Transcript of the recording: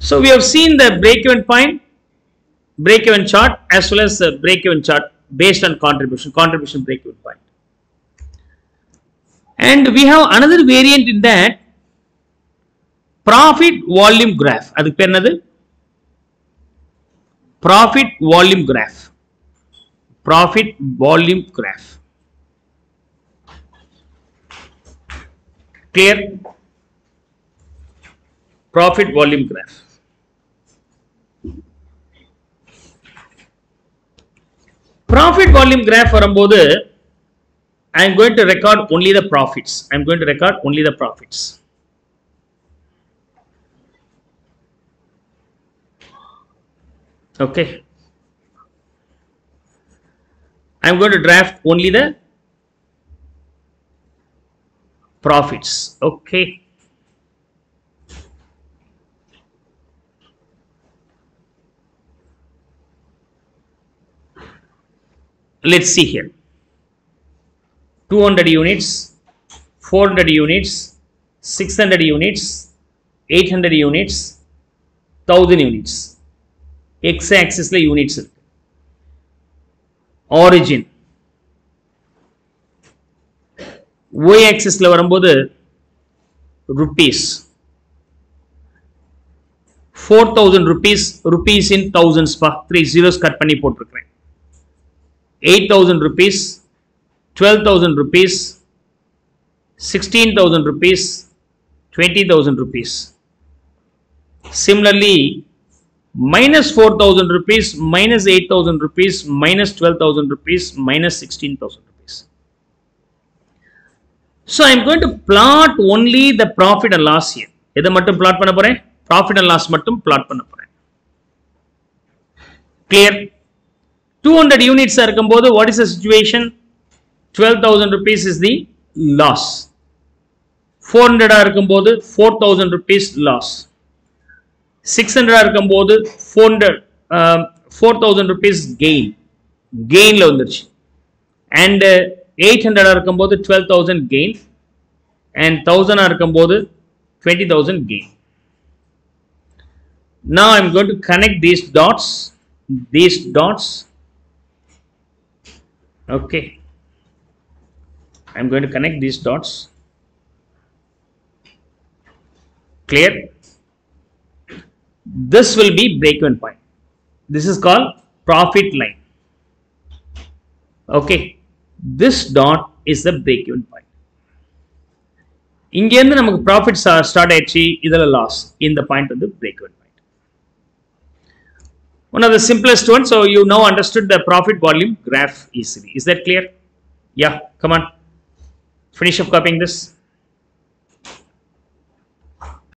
So we have seen the break-even point, break-even chart as well as the break-even chart based on contribution, contribution break-even point. And we have another variant in that profit volume graph. அதுக்கு பேர் என்னது profit volume graph. Profit volume graph. Clear? Profit volume graph. Profit volume graph வரும்போது I am going to record only the profits. I am going to record only the profits. Okay. I am going to draft only the profits. Okay. Let's see here. 200 units, 400 units, 600 units, 800 units, 1000 units. X axisல units இருக்கு. Origin. Y axisல வரும்போது rupees. 4000 rupees, rupees in thousands பா. 3 zeros cut பண்ணி போட்டிருக்கிறேன். 8000 rupees, 12,000 rupees, 16,000 rupees, 20,000 rupees. Similarly, minus 4,000 rupees, minus 8,000 rupees, minus 12,000 rupees, minus 16,000 rupees. So, I am going to plot only the profit and loss here. எதை மட்டும் plot பண்ண போறேன் profit and loss மட்டும் plot பண்ண போறேன் clear 200 units இருக்கும்போது what is the situation 12,000 rupees is the loss. 400 இருக்கும்போது 4,000 rupees loss. 600 இருக்கும்போது 400 um, 4,000 rupees gain. gainல வந்துருச்சு. And uh, 800 இருக்கும்போது 12,000 gain. And 1000 இருக்கும்போது 20,000 gain. Now I am going to connect these dots. These dots. Okay. I am going to connect these dots. Clear? This will be break-even point. This is called profit line. Okay. This dot is the break-even point. இங்கேருந்து நமக்கு profit start ஆயிடுச்சு இதில் loss இந்த point வந்து break point one of the simplest ones so you now understood the profit volume graph easily. Is that clear? Yeah come on. Finish up copying this